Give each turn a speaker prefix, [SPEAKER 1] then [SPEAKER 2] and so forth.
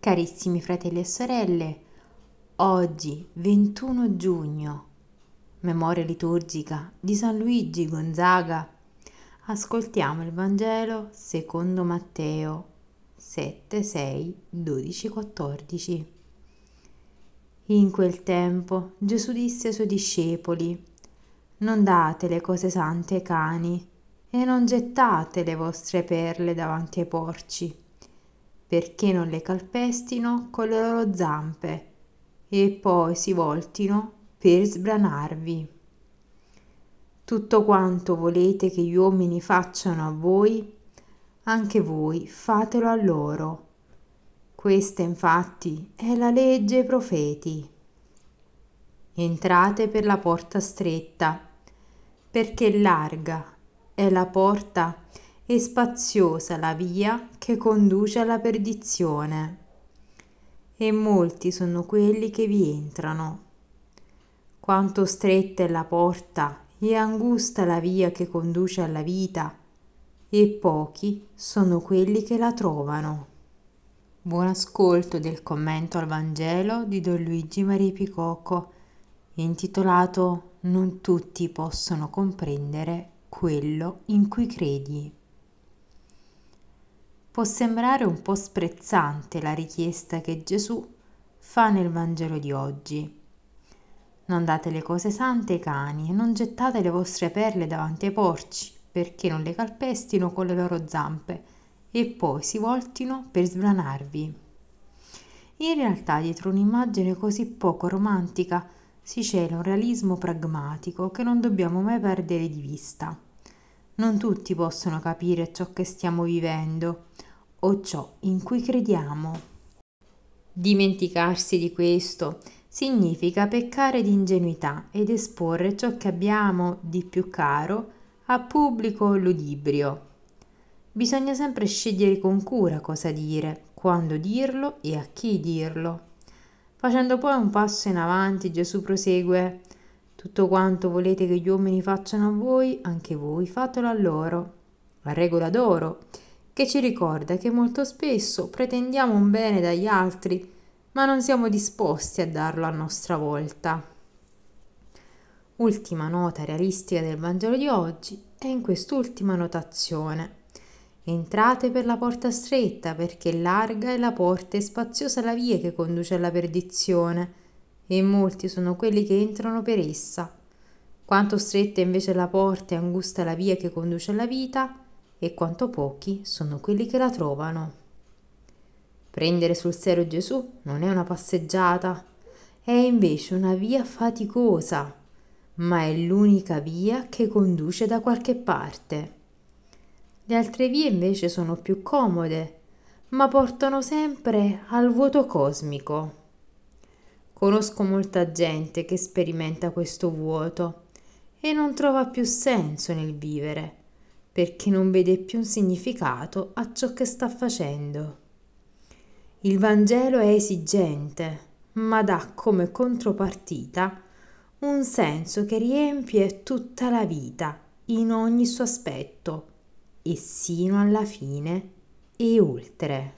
[SPEAKER 1] Carissimi fratelli e sorelle, oggi 21 giugno, memoria liturgica di San Luigi Gonzaga, ascoltiamo il Vangelo secondo Matteo 7, 6, 12, 14. In quel tempo Gesù disse ai suoi discepoli, non date le cose sante ai cani e non gettate le vostre perle davanti ai porci perché non le calpestino con le loro zampe e poi si voltino per sbranarvi. Tutto quanto volete che gli uomini facciano a voi, anche voi fatelo a loro. Questa infatti è la legge e i profeti. Entrate per la porta stretta, perché larga è la porta e spaziosa la via che conduce alla perdizione. E molti sono quelli che vi entrano. Quanto stretta è la porta e angusta la via che conduce alla vita, e pochi sono quelli che la trovano. Buon ascolto del commento al Vangelo di Don Luigi Maria Picocco, intitolato Non tutti possono comprendere quello in cui credi. Può sembrare un po' sprezzante la richiesta che Gesù fa nel Vangelo di oggi. Non date le cose sante ai cani e non gettate le vostre perle davanti ai porci, perché non le calpestino con le loro zampe e poi si voltino per sbranarvi. In realtà dietro un'immagine così poco romantica si cela un realismo pragmatico che non dobbiamo mai perdere di vista. Non tutti possono capire ciò che stiamo vivendo o ciò in cui crediamo. Dimenticarsi di questo significa peccare di ingenuità ed esporre ciò che abbiamo di più caro a pubblico ludibrio. Bisogna sempre scegliere con cura cosa dire, quando dirlo e a chi dirlo. Facendo poi un passo in avanti, Gesù prosegue tutto quanto volete che gli uomini facciano a voi, anche voi fatelo a loro. La regola d'oro che ci ricorda che molto spesso pretendiamo un bene dagli altri, ma non siamo disposti a darlo a nostra volta. Ultima nota realistica del Vangelo di oggi è in quest'ultima notazione. Entrate per la porta stretta, perché larga è la porta e spaziosa la via che conduce alla perdizione, e molti sono quelli che entrano per essa. Quanto stretta invece la porta e angusta la via che conduce alla vita, e quanto pochi sono quelli che la trovano. Prendere sul serio Gesù non è una passeggiata, è invece una via faticosa, ma è l'unica via che conduce da qualche parte. Le altre vie invece sono più comode, ma portano sempre al vuoto cosmico. Conosco molta gente che sperimenta questo vuoto e non trova più senso nel vivere perché non vede più un significato a ciò che sta facendo. Il Vangelo è esigente, ma dà come contropartita un senso che riempie tutta la vita in ogni suo aspetto e sino alla fine e oltre.